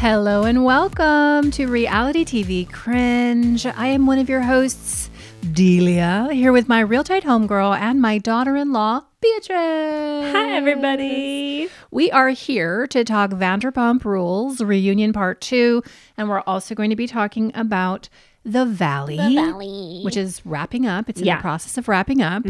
Hello and welcome to Reality TV Cringe. I am one of your hosts, Delia, here with my real tight homegirl and my daughter in law, Beatrice. Hi, everybody. We are here to talk Vanderpump Rules Reunion Part 2, and we're also going to be talking about the Valley, The Valley. which is wrapping up. It's in Yeah. the process of wrapping up,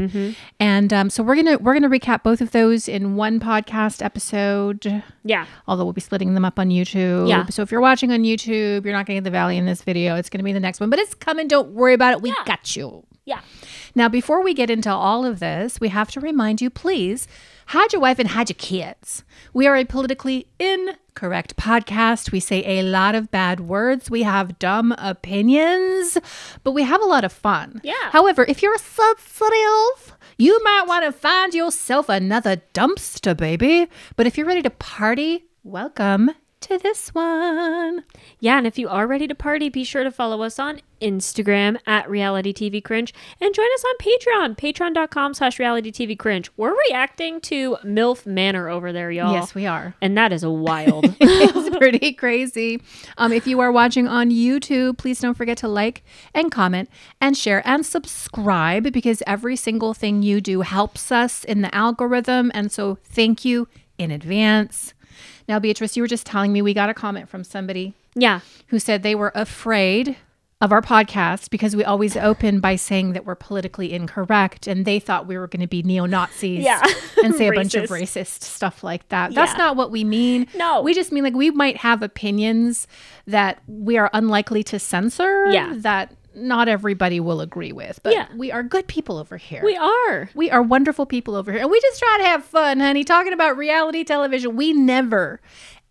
and um, so we're gonna we're gonna recap both of those in one podcast episode Yeah. although we'll be splitting them up on YouTube. Yeah. So if you're watching on YouTube, you're not to get the Valley in this video. It's going to be the next one, but it's coming. Don't worry about it. We Yeah. got you. Yeah. Now, before we get into all of this, we have to remind you please hide your wife and hide your kids. We are a politically incorrect podcast. We say a lot of bad words. We have dumb opinions, but we have a lot of fun. Yeah. However, if you're sensitive, you might want to find yourself another dumpster, baby. But if you're ready to party, welcome to this one. Yeah. And if you are ready to party, be sure to follow us on Instagram at Reality TV Cringe and join us on Patreon, patreon.com slash reality TV cringe. We're reacting to MILF Manor over there, y'all. Yes, we are. And that is wild. it's pretty crazy. Um, if you are watching on YouTube, please don't forget to like and comment and share and subscribe because every single thing you do helps us in the algorithm. And so thank you in advance. Now, Beatrice, you were just telling me we got a comment from somebody yeah. who said they were afraid of our podcast because we always open by saying that we're politically incorrect and they thought we were going to be neo-Nazis Yeah. and say a bunch of Racist. racist stuff like that. That's Yeah. not what we mean. No. We just mean like we might have opinions that we are unlikely to censor Yeah. that not everybody will agree with. But Yeah. we are good people over here. We are. We are wonderful people over here. And we just try to have fun, honey. Talking about reality television. We never,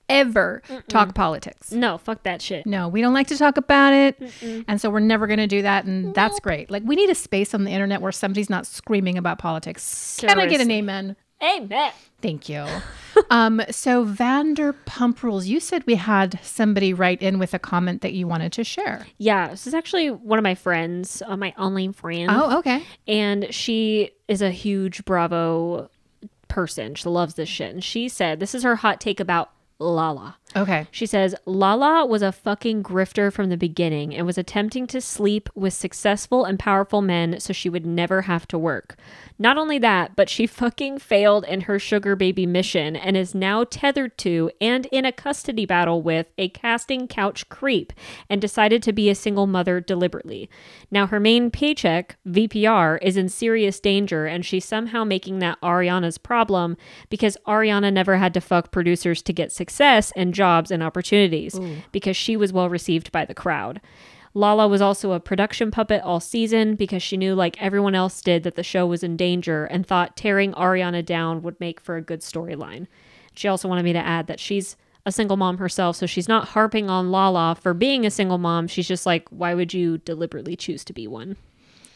ever talk politics. No, fuck that shit. No, we don't like to talk about it. And so we're never going to do that. And that's great. Like, we need a space on the internet where somebody's not screaming about politics. Can I get an amen? Amen. Thank you. um, so, Vanderpump Rules, you said we had somebody write in with a comment that you wanted to share. Yeah. This is actually one of my friends, uh, my online friend. Oh, okay. and she is a huge Bravo person. She loves this shit. And she said, this is her hot take about Lala. Okay. She says, Lala was a fucking grifter from the beginning and was attempting to sleep with successful and powerful men so she would never have to work. Not only that, but she fucking failed in her sugar baby mission and is now tethered to and in a custody battle with a casting couch creep and decided to be a single mother deliberately. Now, her main paycheck, VPR, is in serious danger and she's somehow making that Ariana's problem because Ariana never had to fuck producers to get success and jobs and opportunities because she was well received by the crowd. Lala was also a production puppet all season because she knew, like everyone else did, that the show was in danger and thought tearing Ariana down would make for a good storyline. She also wanted me to add that she's a single mom herself, so she's not harping on Lala for being a single mom. She's just like, why would you deliberately choose to be one?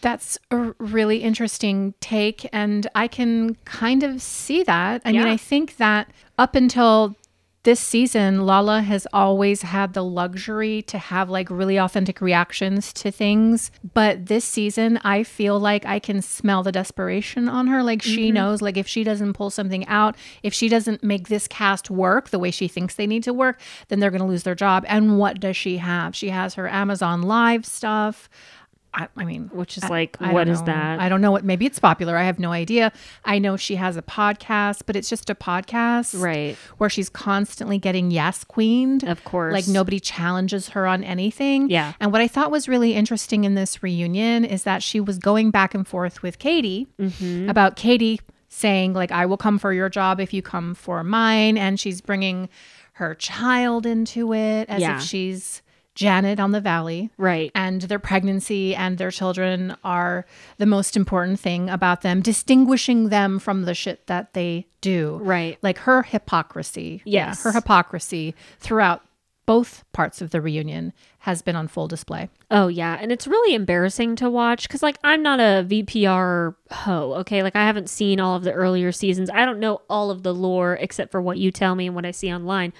That's a really interesting take. And I can kind of see that. I mean, I think that up until this season, Lala has always had the luxury to have like really authentic reactions to things. But this season, I feel like I can smell the desperation on her. Like she mm-hmm. knows, like if she doesn't pull something out, if she doesn't make this cast work the way she thinks they need to work, then they're going to lose their job. And what does she have? She has her Amazon Live stuff. I, I mean, Which is I- like, I what is know. that? I don't know what. Maybe it's popular. I have no idea. I know she has a podcast, but it's just a podcast, Right. Where she's constantly getting yes queened. Of course. like nobody challenges her on anything. Yeah. And what I thought was really interesting in this reunion is that she was going back and forth with Katie Mm-hmm. about Katie saying like, "I will come for your job if you come for mine," and she's bringing her child into it as Yeah. if she's Janet on the Valley Right. and their pregnancy and their children are the most important thing about them, distinguishing them from the shit that they do. Right. Like her hypocrisy. Yeah, Yes. her hypocrisy throughout both parts of the reunion has been on full display. Oh yeah, and it's really embarrassing to watch because like I'm not a VPR hoe, okay? Like I haven't seen all of the earlier seasons. I don't know all of the lore except for what you tell me and what I see online.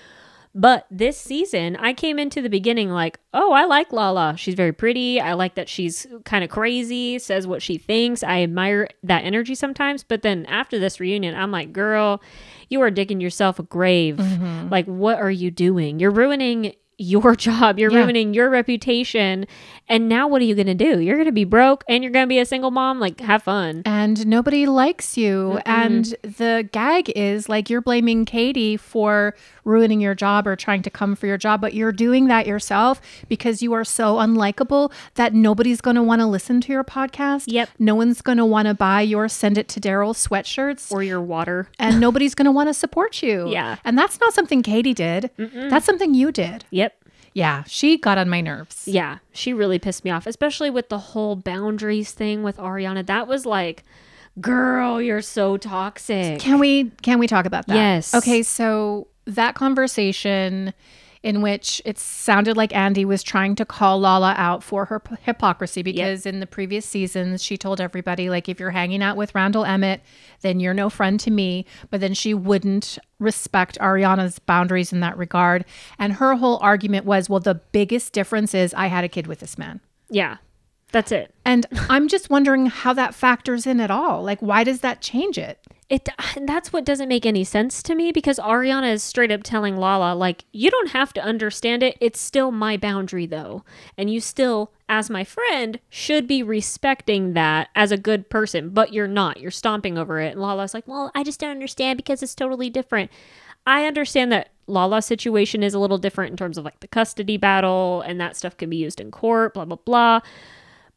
But this season, I came into the beginning like, oh, I like Lala. She's very pretty. I like that she's kind of crazy, says what she thinks. I admire that energy sometimes. But then after this reunion, I'm like, girl, you are digging yourself a grave. Mm-hmm. Like, what are you doing? You're ruining your job. You're Yeah. ruining your reputation. And now what are you going to do? You're going to be broke and you're going to be a single mom. Like, have fun. and nobody likes you. And the gag is like you're blaming Katie for ruining your job or trying to come for your job, but you're doing that yourself because you are so unlikable that nobody's going to want to listen to your podcast. Yep. No one's going to want to buy your send it to Daryl sweatshirts. Or your water. and nobody's going to want to support you. Yeah. And that's not something Katie did. That's something you did. Yep. Yeah. She got on my nerves. Yeah, she really pissed me off, especially with the whole boundaries thing with Ariana. That was like, girl, you're so toxic. Can we can we talk about that? Yes. Okay, so that conversation in which it sounded like Andy was trying to call Lala out for her p- hypocrisy because in the previous seasons she told everybody like if you're hanging out with Randall Emmett then you're no friend to me but then she wouldn't respect Ariana's boundaries in that regard. And her whole argument was well the biggest difference is I had a kid with this man. Yeah, that's it. and I'm just wondering how that factors in at all. Like why does that change it It that's what doesn't make any sense to me because Ariana is straight up telling Lala like you don't have to understand it. It's still my boundary though. And you still as my friend should be respecting that as a good person, but you're not. You're stomping over it. And Lala's like, "Well, I just don't understand because it's totally different." I understand that Lala's situation is a little different in terms of like the custody battle and that stuff can be used in court, blah blah blah.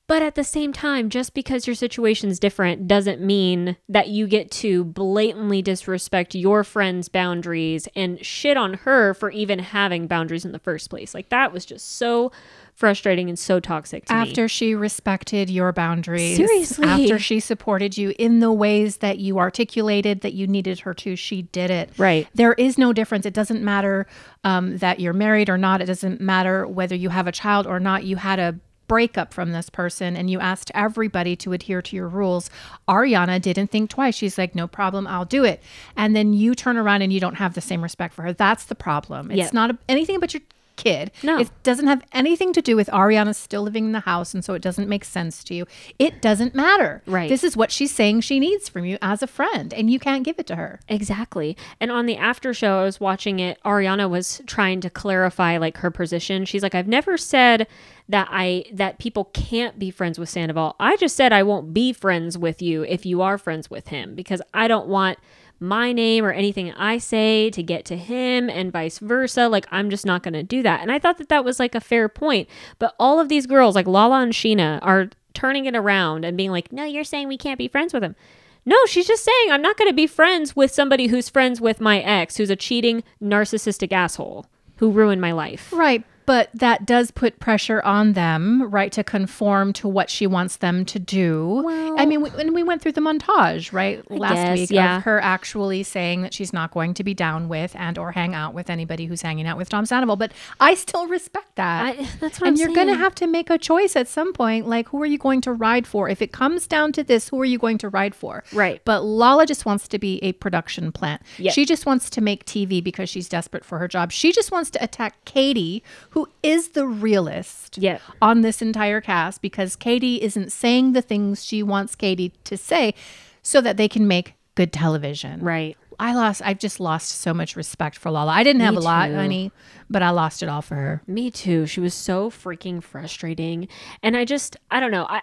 But at the same time, just because your situation's different doesn't mean that you get to blatantly disrespect your friend's boundaries and shit on her for even having boundaries in the first place. Like that was just so frustrating and so toxic to me. after she respected your boundaries Seriously. after she supported you in the ways that you articulated that you needed her to she did it Right. there is no difference it doesn't matter um, that you're married or not it doesn't matter whether you have a child or not you had a breakup from this person and you asked everybody to adhere to your rules. Ariana didn't think twice. She's like no problem i'll do it. And then you turn around and you don't have the same respect for her. That's the problem. It's Yep. not a, anything but your kid No. it doesn't have anything to do with Ariana still living in the house, and so it doesn't make sense to you. It doesn't matter. Right. This is what she's saying she needs from you as a friend, and you can't give it to her. Exactly. And on the after show, I was watching it. Ariana was trying to clarify like her position. She's like, I've never said that I that people can't be friends with Sandoval. I just said I won't be friends with you if you are friends with him because I don't want my name or anything I say to get to him and vice versa. Like, I'm just not going to do that. And I thought that that was like a fair point. But all of these girls, like Lala and Scheana, are turning it around and being like, no, you're saying we can't be friends with him. No, she's just saying I'm not going to be friends with somebody who's friends with my ex, who's a cheating, narcissistic asshole who ruined my life. Right. But that does put pressure on them, right, to conform to what she wants them to do. Well- I mean, we, and we went through the montage, right, last guess, week yeah. of her actually saying that she's not going to be down with and or hang out with anybody who's hanging out with Tom Sandoval. But I still respect that. I, that's what and I'm you're going to have to make a choice at some point. Like, who are you going to ride for? If it comes down to this, who are you going to ride for? Right. But Lala just wants to be a production plant. Yep. She just wants to make TV because she's desperate for her job. She just wants to attack Katie, who is the realist Yep. on this entire cast because Katie isn't saying the things she wants Katie to say so that they can make good television. Right. I lost I've just lost so much respect for Lala. I didn't have a lot, too. honey, but I lost it all for her. Me too. She was so freaking frustrating. And I just I don't know. I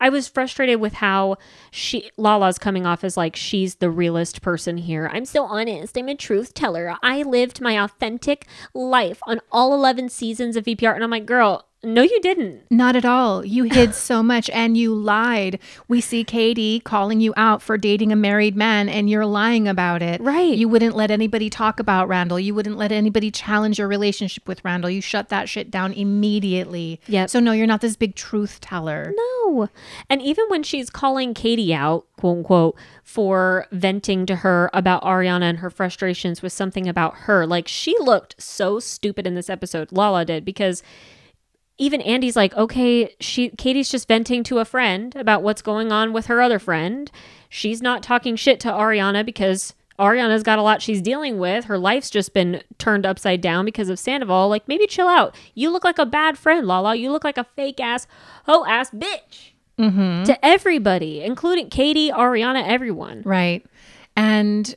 I was frustrated with how she Lala's coming off as like she's the realest person here. I'm so honest. I'm a truth teller. I lived my authentic life on all 11 seasons of VPR and I'm like, "Girl, no you didn't." Not at all. You hid so much and you lied. We see Katie calling you out for dating a married man and you're lying about it. Right. You wouldn't let anybody talk about Randall. You wouldn't let anybody challenge your relationship with Randall. You shut that shit down immediately. Yeah. So no, you're not this big truth teller. No. And even when she's calling Katie out, quote unquote, for venting to her about Ariana and her frustrations with something about her, like she looked so stupid in this episode. Lala did because even Andy's like, okay, she Katie's just venting to a friend about what's going on with her other friend. She's not talking shit to Ariana because Ariana's got a lot she's dealing with. Her life's just been turned upside down because of Sandoval. Like, maybe chill out. You look like a bad friend, Lala. You look like a fake ass, hoe ass bitch Mm-hmm. to everybody, including Katie, Ariana, everyone. Right. And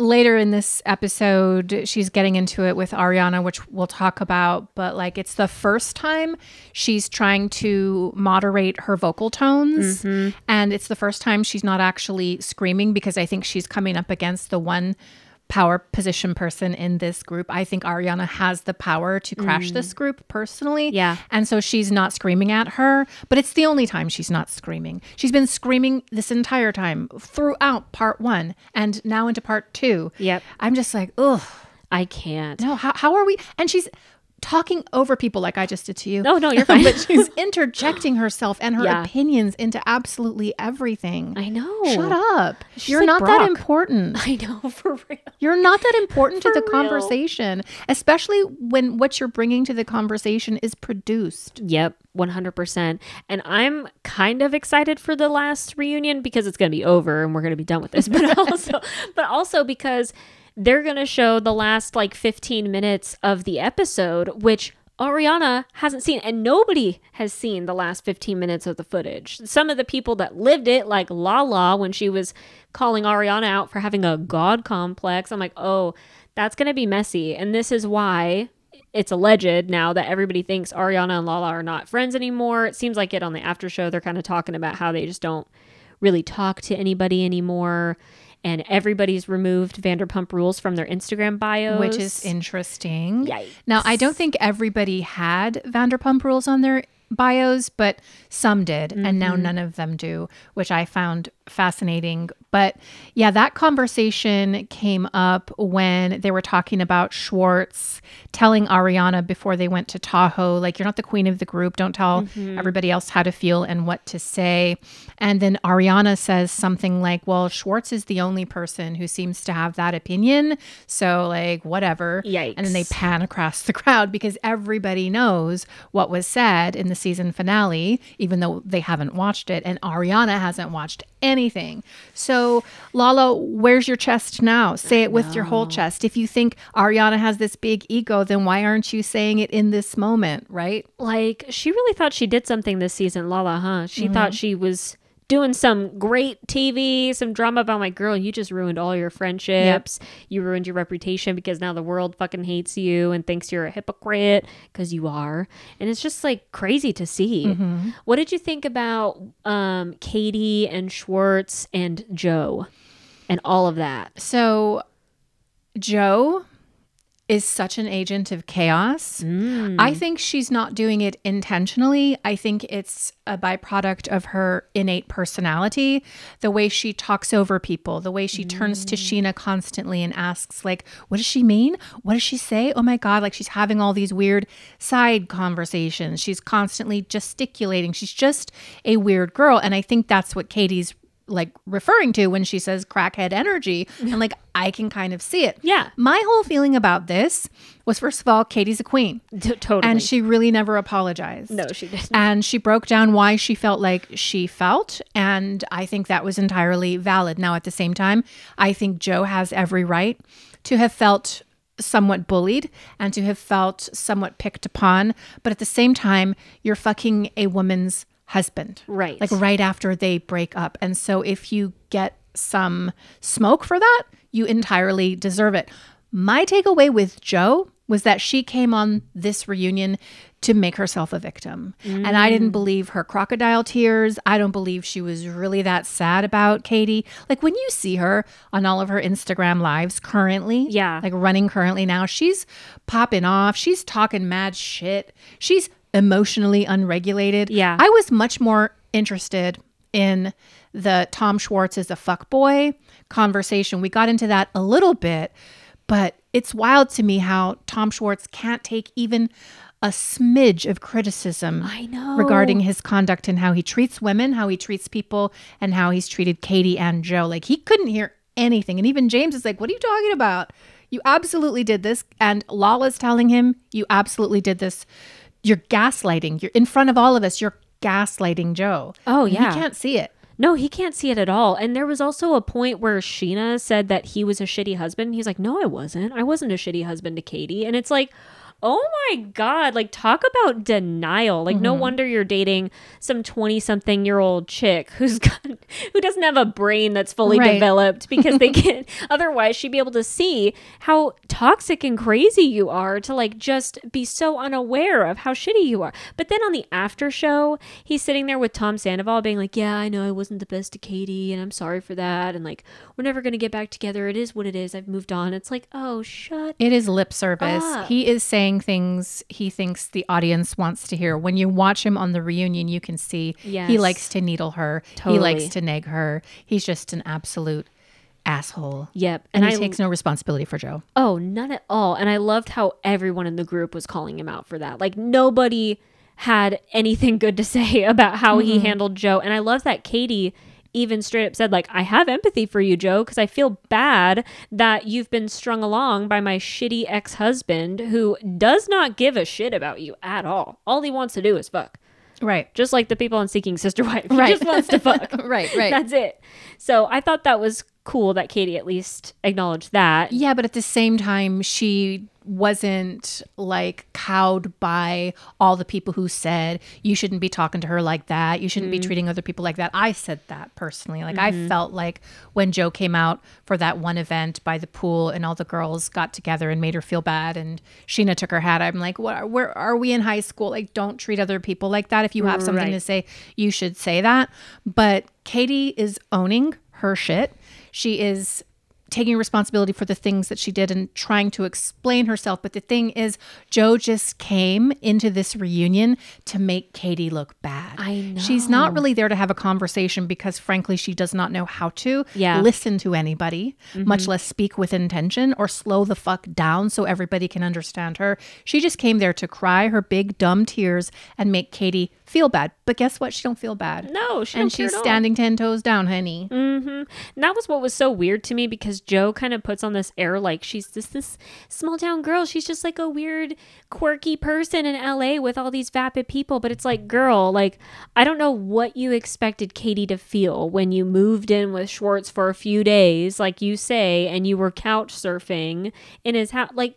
later in this episode, she's getting into it with Ariana, which we'll talk about. But like, it's the first time she's trying to moderate her vocal tones. Mm-hmm. And it's the first time she's not actually screaming because I think she's coming up against the one power position person in this group. I think Ariana has the power to crash mm. this group personally. Yeah. And so she's not screaming at her, but it's the only time she's not screaming. She's been screaming this entire time throughout part one and now into part two. Yep. I'm just like, ugh, I can't. no, how, how are we? And she's talking over people like I just did to you. No, no, you're fine. but she's interjecting herself and her Yeah. opinions into absolutely everything. I know. Shut up. She's You're like not that important. I know, for real. You're not that important to the real. conversation, especially when what you're bringing to the conversation is produced. Yep, 100%. And I'm kind of excited for the last reunion because it's going to be over and we're going to be done with this. But also but also because they're going to show the last like 15 minutes of the episode which Ariana hasn't seen and nobody has seen the last 15 minutes of the footage. Some of the people that lived it like Lala when she was calling Ariana out for having a god complex. I'm like, "Oh, that's going to be messy." And this is why it's alleged now that everybody thinks Ariana and Lala are not friends anymore. It seems like it on the after show. They're kind of talking about how they just don't really talk to anybody anymore. And everybody's removed Vanderpump rules from their Instagram bios. which is interesting. Yikes. Now, I don't think everybody had Vanderpump rules on their bios, but some did, and now Mm-hmm. none of them do, which I found fascinating. But yeah, that conversation came up when they were talking about Schwartz telling Ariana before they went to Tahoe, like, you're not the queen of the group. Don't tell Mm-hmm. everybody else how to feel and what to say. And then Ariana says something like, well, Schwartz is the only person who seems to have that opinion. So, like, whatever. Yikes. And then they pan across the crowd because everybody knows what was said in the season finale, even though they haven't watched it. And Ariana hasn't watched anything. So, Lala, where's your chest now? Say it with your whole chest. If you think Ariana has this big ego, then why aren't you saying it in this moment, right? like she really thought she did something this season, Lala, huh? She Mm-hmm. thought she was doing some great TV, some drama about my girl. You just ruined all your friendships. You ruined your reputation because now the world fucking hates you and thinks you're a hypocrite because you are. And it's just like crazy to see. Mm-hmm. What did you think about um, Katie and Schwartz and Jo and all of that? So, Jo is such an agent of chaos. Mm. I think she's not doing it intentionally. I think it's a byproduct of her innate personality, the way she talks over people, the way she turns to mm. Scheana constantly and asks like, "What does she mean? What does she say?" Oh my god, like she's having all these weird side conversations. She's constantly gesticulating. She's just a weird girl, and I think that's what Katie's like referring to when she says crackhead energy and like I can kind of see it. Yeah. My whole feeling about this was first of all Katie's a queen T- totally. and she really never apologized. no, she didn't. And she broke down why she felt like she felt. And I think that was entirely valid. Now, at the same time, I think Jo has every right to have felt somewhat bullied and to have felt somewhat picked upon. But at the same time, you're fucking a woman's husband. Right. Like right after they break up. And so if you get some smoke for that, you entirely deserve it. My takeaway with Jo was that she came on this reunion to make herself a victim. And I didn't mm. believe her crocodile tears. I don't believe she was really that sad about Katie. Like when you see her on all of her Instagram lives currently, Yeah. like running currently now, she's popping off. She's talking mad shit. She's emotionally unregulated. Yeah. I was much more interested in the Tom Schwartz is a fuck boy conversation. We got into that a little bit, but it's wild to me how Tom Schwartz can't take even a smidge of criticism I know. regarding his conduct and how he treats women, how he treats people, and how he's treated Katie and Jo. Like he couldn't hear anything. And even James is like, What are you talking about? You absolutely did this. And Lala's telling him, You absolutely did this. You're gaslighting. You're in front of all of us. You're gaslighting Jo. Oh, yeah. He can't see it. No, he can't see it at all. And there was also a point where Scheana said that he was a shitty husband. He's like, no, I wasn't. I wasn't a shitty husband to Katie. And it's like, oh my God, like talk about denial. Like, no mm-hmm. wonder you're dating some 20 something year old chick who's got, who doesn't have a brain that's fully Right. developed because they can, otherwise, she'd be able to see how toxic and crazy you are to like just be so unaware of how shitty you are. But then on the after show, he's sitting there with Tom Sandoval being like, Yeah, I know I wasn't the best to Katie and I'm sorry for that. And like, we're never going to get back together. It is what it is. I've moved on. It's like, Oh, shut It is lip service. up. He is saying things he thinks the audience wants to hear. When you watch him on the reunion, you can see he likes to needle her. Totally. He likes to nag her. He's just an absolute asshole. Yep. And, And he I takes no responsibility for Jo. Oh, none at all. And I loved how everyone in the group was calling him out for that. Like nobody had anything good to say about how he mm-hmm. handled Jo. And I love that Katie even straight up said like I have empathy for you, Jo, because I feel bad that you've been strung along by my shitty ex-husband who does not give a shit about you at all. All he wants to do is fuck. Right. Just like the people on Seeking Sister Wife. He Right. just wants to fuck. Right, right. That's it. So I thought that was cool that Katie at least acknowledged that. Yeah, but at the same time, she wasn't like cowed by all the people who said you shouldn't be talking to her like that. You shouldn't be mm-hmm. treating other people like that. I said that personally. Like I mm-hmm. felt like when Jo came out for that one event by the pool and all the girls got together and made her feel bad and Scheana took her hat. I'm like, what? Where are we in high school? Like, don't treat other people like that. If you have something Right. to say, you should say that. But Katie is owning her shit. She is taking responsibility for the things that she did and trying to explain herself. But the thing is, Jo just came into this reunion to make Katie look bad. I know. She's not really there to have a conversation because, frankly, she does not know how to Yeah. Mm-hmm. listen to anybody, much less speak with intention or slow the fuck down so everybody can understand her. She just came there to cry her big dumb tears and make Katie feel bad. But guess what? She don't feel bad. No, she and she's standing ten toes down, honey. And that was what was so weird to me because Jo kind of puts on this air like she's just this small town girl. She's just like a weird, quirky person in LA with all these vapid people. But it's like, girl, like, I don't know what you expected Katie to feel when you moved in with Schwartz for a few days, like you say, and you were couch surfing in his house. Like,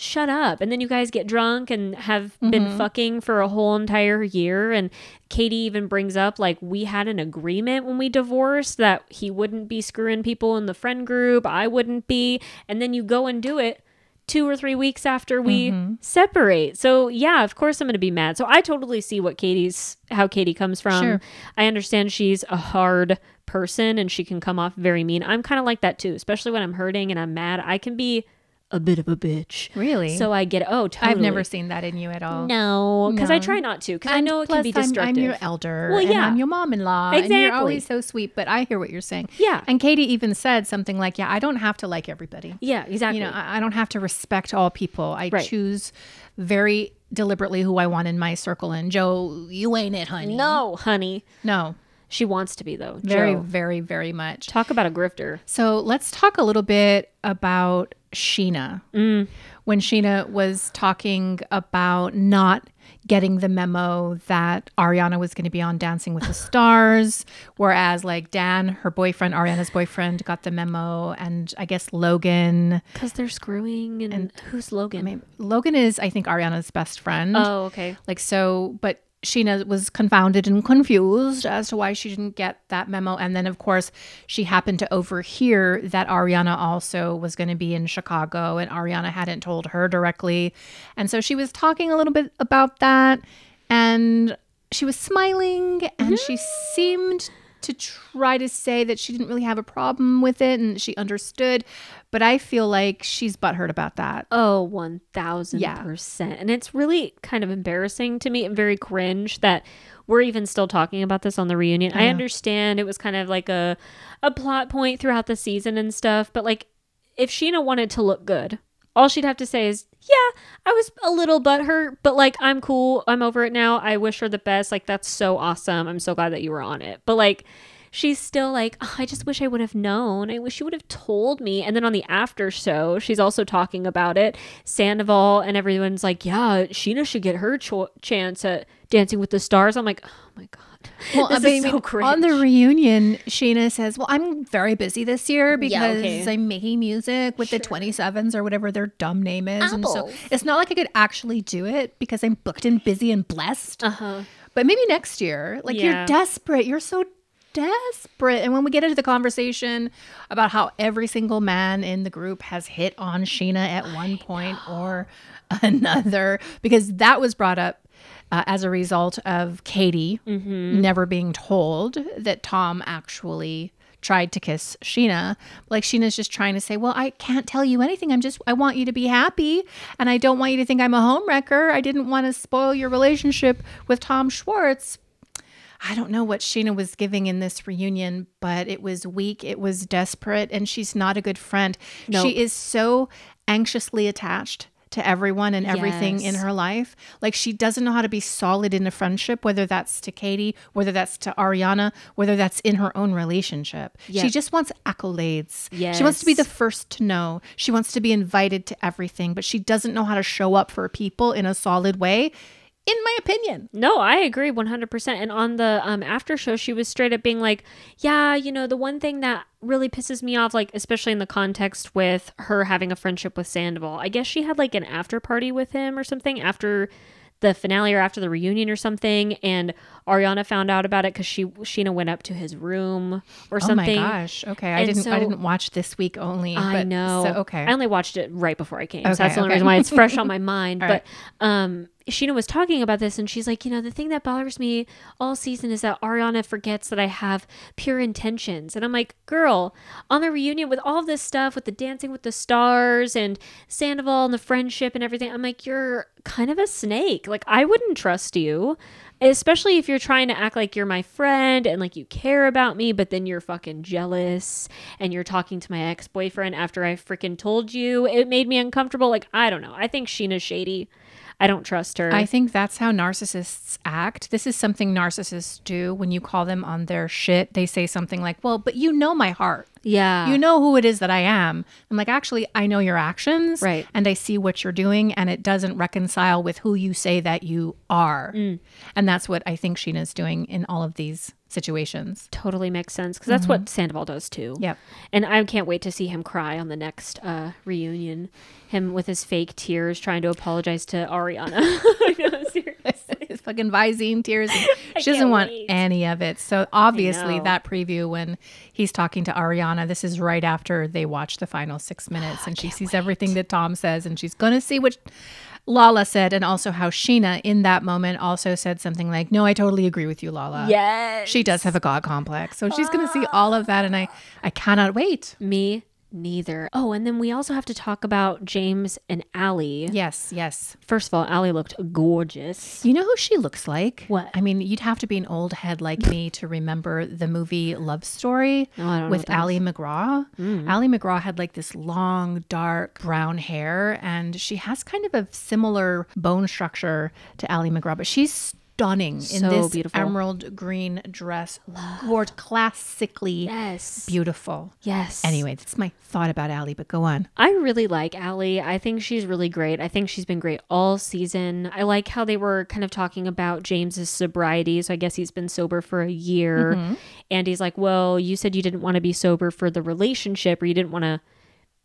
shut up. And then you guys get drunk and have been mm-hmm. fucking for a whole entire year. And Katie even brings up, like, we had an agreement when we divorced that he wouldn't be screwing people in the friend group, I wouldn't be. And then you go and do it two or three weeks after we mm-hmm. separate. So, yeah, of course I'm going to be mad. So, I totally see what Katie's, how Katie comes from. Sure. I understand she's a hard person and she can come off very mean. I'm kind of like that too, especially when I'm hurting and I'm mad. I can be a bit of a bitch. Really? So I get oh, totally. I've never seen that in you at all. no, because I try not to because I know it can be I'm- destructive. I'm, your elder. Well, and yeah. I'm your mom-in-law. And you're always so sweet. But I hear what you're saying. Yeah. And Katie even said something like, "Yeah, I don't have to like everybody. yeah, exactly. You know, I, I don't have to respect all people. I Right. choose very deliberately who I want in my circle. And Jo, you ain't it, honey. no, honey. no, She wants to be though. very, Jo. very, very much. Talk about a grifter. So let's talk a little bit about Scheana. Mm. When Scheana was talking about not getting the memo that Ariana was going to be on Dancing with the Stars, whereas like Dan, her boyfriend, Ariana's boyfriend, got the memo, and I guess Logan. Because they're screwing and, who's Logan? I mean, Logan is, I think, Ariana's best friend. oh, okay. Like so, but Scheana was confounded and confused as to why she didn't get that memo. And then, of course, she happened to overhear that Ariana also was going to be in Chicago, and Ariana hadn't told her directly. And so she was talking a little bit about that, and she was smiling, and she mm-hmm. seemed to try to say that she didn't really have a problem with it and she understood. But I feel like she's butthurt about that. Oh, 1000%. Yeah. And it's really kind of embarrassing to me and very cringe that we're even still talking about this on the reunion. I, understand it was kind of like a a plot point throughout the season and stuff, but like if Scheana wanted to look good, all she'd have to say is, "Yeah, I was a little butthurt, but like I'm cool. I'm over it now. I wish her the best. Like that's so awesome. I'm so glad that you were on it." But like she's still like, "Oh, I just wish I would have known. I wish you would have told me. And then on the after show, she's also talking about it. Sandoval and everyone's like, yeah, Scheana should get her cho- chance at Dancing with the Stars. I'm like, oh my God, Well, This I mean, so on the reunion, Scheana says, "Well, I'm very busy this year because okay. I'm making music with the 27s or whatever their dumb name is, and so it's not like I could actually do it because I'm booked and busy and blessed. Uh-huh. But maybe next year, like Yeah. you're desperate, you're so desperate. And when we get into the conversation about how every single man in the group has hit on Scheana at one point or another, because that was brought up uh, as a result of Katie never being told that Tom actually tried to kiss Scheana. Like Scheana's just trying to say, "Well, I can't tell you anything. I'm just I want you to be happy and I don't want you to think I'm a homewrecker. I didn't want to spoil your relationship with Tom Schwartz." I don't know what Scheana was giving in this reunion, but it was weak, it was desperate, and she's not a good friend. Nope. She is so anxiously attached to everyone and everything in her life. Like she doesn't know how to be solid in a friendship, whether that's to Katie, whether that's to Ariana, whether that's in her own relationship. She just wants accolades. She wants to be the first to know. She wants to be invited to everything, but she doesn't know how to show up for people in a solid way, in my opinion. No, I agree 100%. And on the um, after show, she was straight up being like, yeah, you know, the one thing that really pisses me off, like, especially in the context with her having a friendship with Sandoval, I guess she had like an after party with him or something after the finale or after the reunion or something. And Ariana found out about it because she, Scheana went up to his room or something. Oh my gosh. Okay. I didn't I didn't watch this week only. I know. So, okay. I only watched it right before I came. so that's the only okay. reason why it's fresh on my mind. But um Scheana was talking about this and she's like, you know, the thing that bothers me all season is that Ariana forgets that I have pure intentions. And I'm like, girl, on the reunion with all this stuff, with the dancing with the stars and Sandoval and the friendship and everything, I'm like, you're kind of a snake. Like, I wouldn't trust you. Especially if you're trying to act like you're my friend and like you care about me, but then you're fucking jealous and you're talking to my ex boyfriend after I freaking told you. It made me uncomfortable. Like, I don't know. I think Scheana's shady. I don't trust her. I think that's how narcissists act. This is something narcissists do when you call them on their shit. They say something like, Well, but you know my heart. Yeah. You know who it is that I am. I'm like, actually, I know your actions. Right. And I see what you're doing, and it doesn't reconcile with who you say that you are. Mm. And that's what I think Scheana's doing in all of these situations. totally makes sense because that's what Sandoval does too. Mm-hmm. Yep. And I can't wait to see him cry on the next uh, reunion. Him with his fake tears trying to apologize to Ariana. no, seriously. His fucking Visine tears. She doesn't want wait. any of it. So obviously that preview when he's talking to Ariana, this is right after they watch the final six minutes and she sees everything that Tom says and she's gonna see what Lala said and also how Scheana in that moment also said something like, No, I totally agree with you, Lala. Yes. She does have a God complex. So she's gonna see all of that and I I cannot wait. Me neither. Oh, and then we also have to talk about James and Allie. Yes, yes. First of all, Allie looked gorgeous. You know who she looks like? What? I mean, you'd have to be an old head like me to remember the movie Love Story Oh, I don't know with what that Mm. Ali MacGraw. MacGraw had like this long, dark brown hair, and she has kind of a similar bone structure to Ali MacGraw, but she's stunning in this beautiful. emerald green dress. Gorgeous, classically Yes. beautiful. Yes. Anyway, that's my thought about Ali, but go on. I really like Allie. I think she's really great. I think she's been great all season. I like how they were kind of talking about James's sobriety. So I guess he's been sober for a year. Mm-hmm. And he's like, Well, you said you didn't want to be sober for the relationship or you didn't want to,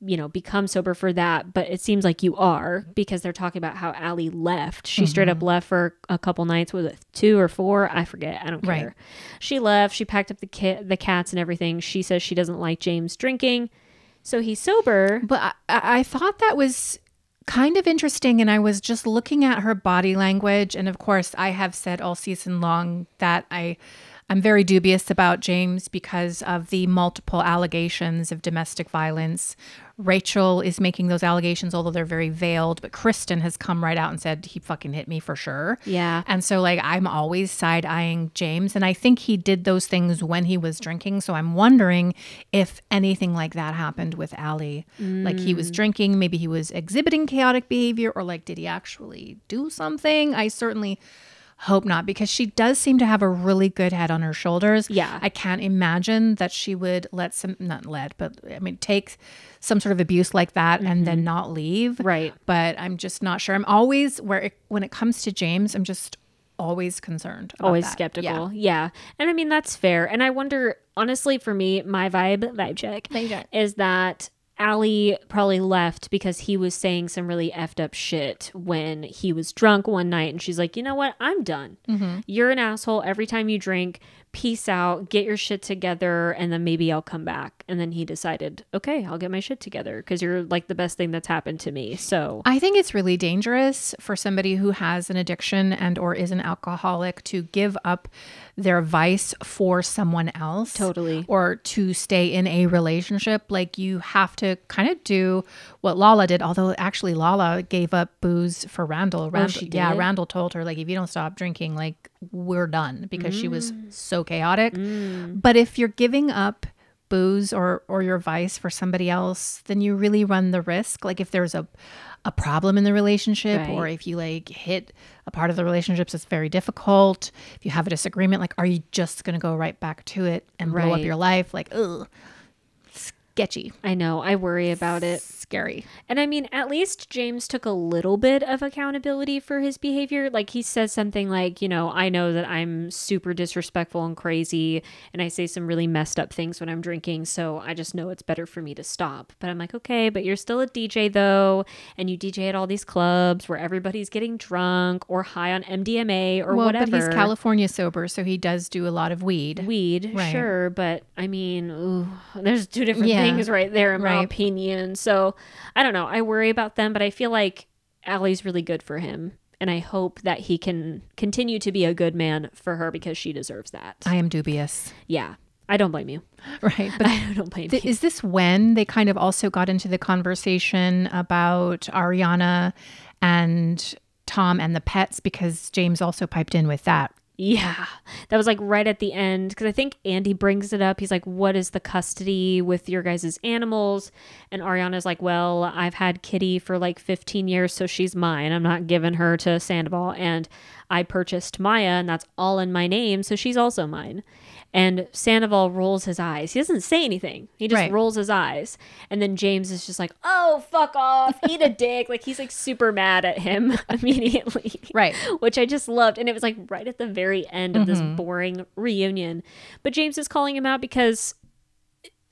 you know, become sober for that. But it seems like you are because they're talking about how Allie left. She straight up mm-hmm. left for a couple nights. Was it two or four? I forget. I don't Right. care. She left. She packed up the kit, the cats and everything. She says she doesn't like James drinking. So he's sober. But I I thought that was kind of interesting. And I was just looking at her body language. And of course, I have said all season long that I. I'm very dubious about James because of the multiple allegations of domestic violence. Rachel is making those allegations, although they're very veiled, but Kristen has come right out and said he fucking hit me for sure. Yeah. And so, like, I'm always side eyeing James. And I think he did those things when he was drinking. So I'm wondering if anything like that happened with Allie. Like, he was mm. drinking, maybe he was exhibiting chaotic behavior, or like, did he actually do something? I certainly hope not because she does seem to have a really good head on her shoulders. Yeah. I can't imagine that she would let some, not let, but I mean, take some sort of abuse like that and then mm-hmm. not leave Right. but I'm just not sure. I'm always where it, when it comes to James, I'm just always concerned. About always that. skeptical. Yeah. And I mean that's fair. And I wonder honestly for me, my vibe vibe check Vibe check. is that Allie probably left because he was saying some really effed up shit when he was drunk one night and she's like, "You know what? I'm done. Mm-hmm. You're an asshole every time you drink. Peace out. Get your shit together and then maybe I'll come back." And then he decided, "Okay, I'll get my shit together because you're like the best thing that's happened to me." So, I think it's really dangerous for somebody who has an addiction and or is an alcoholic to give up their vice for someone else. Totally. Or to stay in a relationship. Like you have to kind of do what Lala did, although actually Lala gave up booze for Randall. Oh, Randall she Yeah. Randall told her like if you don't stop drinking, like we're done because she was mm. so chaotic. Mm. But if you're giving up booze or or your vice for somebody else, then you really run the risk. Like if there's a a problem in the relationship or if you like hit a part of the relationship that's very difficult, if you have a disagreement, like are you just gonna go right back to it and blow up your life? Like, ugh. Sketchy. I know, I worry about it. Scary. And I mean, at least James took a little bit of accountability for his behavior. Like he says something like, you know, I know that I'm super disrespectful and crazy and I say some really messed up things when I'm drinking, so I just know it's better for me to stop. But I'm like, okay, but you're still a DJ though, and you DJ at all these clubs where everybody's getting drunk or high on MDMA or well, whatever. but he's California sober, so he does do a lot of weed. weed, Right. sure, but I mean, ooh, there's two different Yeah. Things right there in my opinion. So I don't know. I worry about them, but I feel like Allie's really good for him. And I hope that he can continue to be a good man for her because she deserves that. I am dubious. yeah. I don't blame you. Right. But I don't blame Th- you. is this when they kind of also got into the conversation about Ariana and Tom and the pets because James also piped in with that. Yeah. That was like right at the end because I think Andy brings it up. He's like, What is the custody with your guys' animals? And Ariana's like, Well, I've had Kitty for like 15 years, so she's mine. I'm not giving her to Sandoval. And I purchased Maya, and that's all in my name, so she's also mine. And Sandoval rolls his eyes. He doesn't say anything. He just Right. rolls his eyes. And then James is just like, "Oh, fuck off. Eat a dick." Like he's like super mad at him immediately. Right. Which I just loved. And it was like right at the very end of this mm-hmm. boring reunion. But James is calling him out because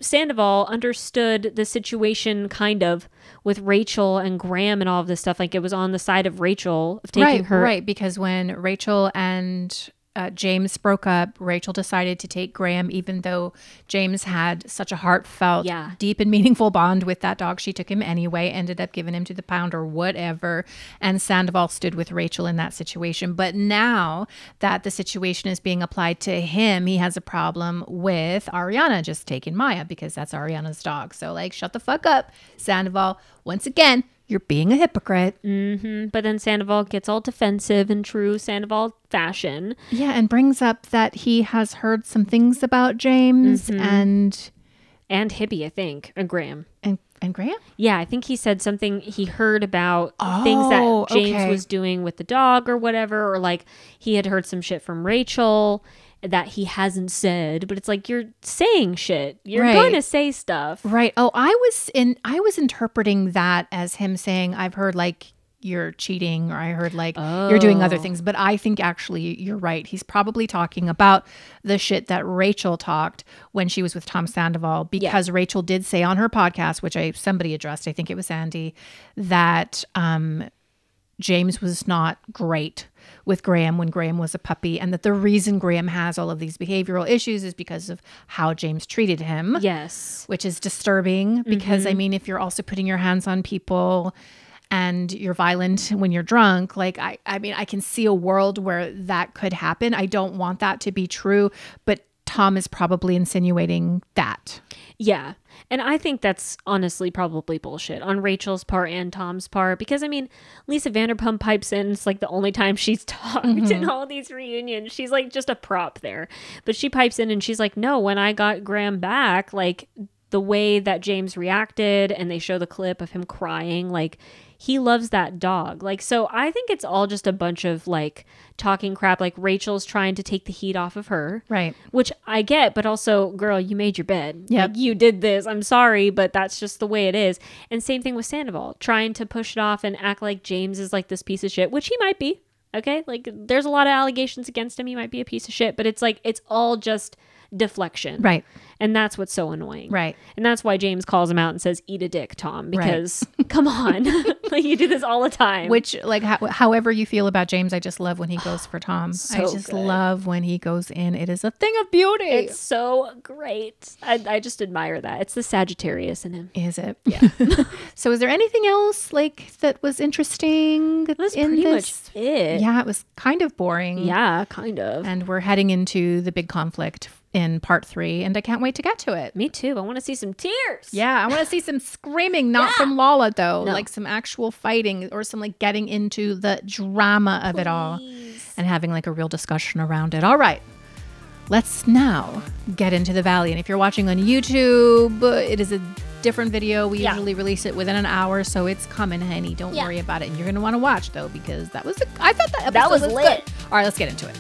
Sandoval understood the situation kind of with Rachel and Graham and all of this stuff. Like it was on the side of Rachel of taking right, her. right. Because when Rachel and uh, James broke up, Rachel decided to take Graham, even though James had such a heartfelt, Yeah. deep and meaningful bond with that dog. She took him anyway, ended up giving him to the pound or whatever. And Sandoval stood with Rachel in that situation. But now that the situation is being applied to him, he has a problem with Ariana just taking Maya because that's Ariana's dog. So, like, shut the fuck up, Sandoval. Once again, you're being a hypocrite. But then Sandoval gets all defensive in true Sandoval fashion. Yeah, and brings up that he has heard some things about James Mm-hmm. and And Hibby, I think. And Graham. and and Graham. Yeah, I think he said something he heard about things that Oh, James okay. was doing with the dog or whatever, or like he had heard some shit from Rachel that he hasn't said. But it's like you're saying shit. You're Right. going to say stuff. Right. Oh, I was in I was interpreting that as him saying I've heard like you're cheating or I heard like you're doing other Oh. things, but I think actually you're right. He's probably talking about the shit that Rachel talked when she was with Tom Sandoval because Rachel did say on her podcast, which I somebody addressed, I think it was Andy, that um James was not great with Graham when Graham was a puppy, and that the reason Graham has all of these behavioral issues is because of how James treated him, Yes. which is disturbing because I mm-hmm. mean, if you're also putting your hands on people and you're violent when you're drunk, like I, I mean, I can see a world where that could happen. I don't want that to be true, but Tom is probably insinuating that. Yeah. And I think that's honestly probably bullshit on Rachel's part and Tom's part because I mean, Lisa Vanderpump pipes in. It's like the only time she's talked in mm-hmm. all these reunions. She's like just a prop there. But she pipes in and she's like, no, when I got Graham back, like the way that James reacted and they show the clip of him crying, like he loves that dog. Like, so I think it's all just a bunch of like talking crap. Like Rachel's trying to take the heat off of her. Right. Which I get, but also, girl, you made your bed. Yep. Like, you did this. I'm sorry, but that's just the way it is. And same thing with Sandoval, trying to push it off and act like James is like this piece of shit, which he might be. Okay? Like there's a lot of allegations against him. He might be a piece of shit, but it's like it's all just deflection. Right. And that's what's so annoying. Right. And that's why James calls him out and says, "Eat a dick, Tom," because come on, like you do this all the time. Which, like, ho- however you feel about James, I just love when he goes for Tom. I just good. love when he goes in. It is a thing of beauty. it's so great. I, I just admire that. It's the Sagittarius in him. is it? Yeah. so, is there anything else like that was interesting That's in pretty this? much it. Yeah, it was kind of boring. Yeah, kind of. And we're heading into the big conflict in part three, and I can't wait to get to it. Me too. I want to see some tears. Yeah, I want to see some screaming, not from Lala though, No. like some actual fighting or some like getting into the drama of it all and having like a real discussion around it. All right. Let's now get into the valley. And if you're watching on YouTube, it is a different video. We Yeah. usually release it within an hour, so it's coming, honey. Don't Yeah. worry about it. And you're gonna want to watch though because that was a, I thought that episode That was was lit. good. All right, let's get into it.